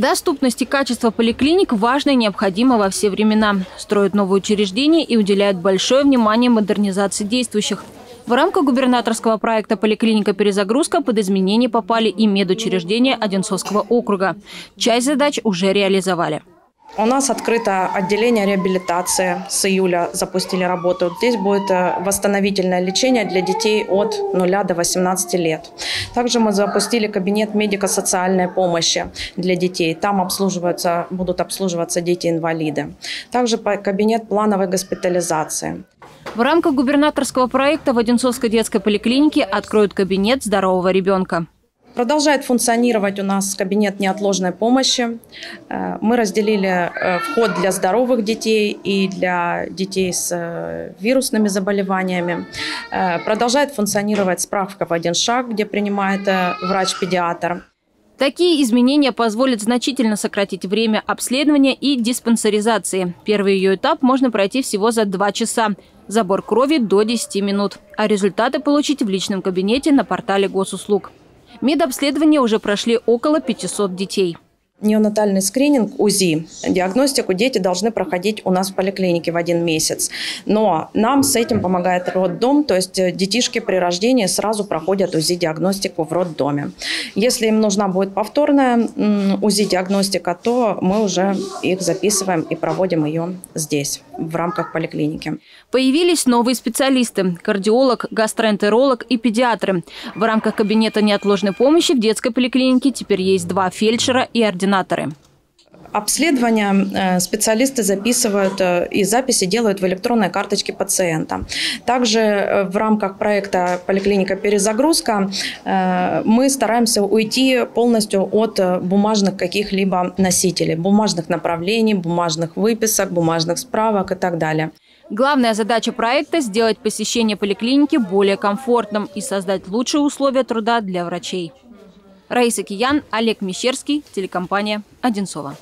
Доступность и качество поликлиник важно и необходимо во все времена. Строят новые учреждения и уделяют большое внимание модернизации действующих. В рамках губернаторского проекта «Поликлиника перезагрузка» под изменения попали и медучреждения Одинцовского округа. Часть задач уже реализовали. У нас открыто отделение реабилитации. С июля запустили работу. Здесь будет э, восстановительное лечение для детей от 0 до 18 лет. Также мы запустили кабинет медико-социальной помощи для детей. Там обслуживаются, будут обслуживаться дети-инвалиды. Также кабинет плановой госпитализации. В рамках губернаторского проекта в Одинцовской детской поликлинике откроют кабинет здорового ребенка. Продолжает функционировать у нас кабинет неотложной помощи. Э, мы разделили э, вход для здоровых детей и для детей с э, вирусными заболеваниями. Продолжает функционировать справка в один шаг, где принимает врач-педиатр. Такие изменения позволят значительно сократить время обследования и диспансеризации. Первый ее этап можно пройти всего за два часа. Забор крови до 10 минут. А результаты получить в личном кабинете на портале госуслуг. Медобследование уже прошли около 500 детей. Неонатальный скрининг, УЗИ, диагностику дети должны проходить у нас в поликлинике в один месяц. Но нам с этим помогает роддом, то есть э, детишки при рождении сразу проходят УЗИ-диагностику в роддоме. Если им нужна будет повторная УЗИ-диагностика, то мы уже их записываем и проводим ее здесь, в рамках поликлиники. Появились новые специалисты – кардиолог, гастроэнтеролог и педиатры. В рамках кабинета неотложной помощи в детской поликлинике теперь есть два фельдшера и ординаторы координаторы. Обследования э, специалисты записывают э, и записи делают в электронной карточке пациента. Также э, в рамках проекта «Поликлиника перезагрузка» мы стараемся уйти полностью от бумажных каких-либо носителей, бумажных направлений, бумажных выписок, бумажных справок и так далее. Главная задача проекта – сделать посещение поликлиники более комфортным и создать лучшие условия труда для врачей. Раиса Киян, Олег Мещерский, телекомпания «Одинцова».